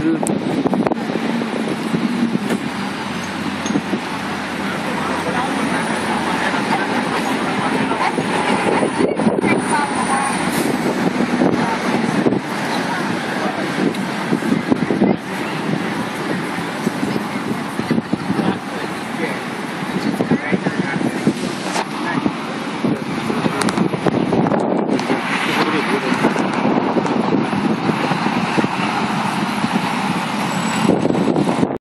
实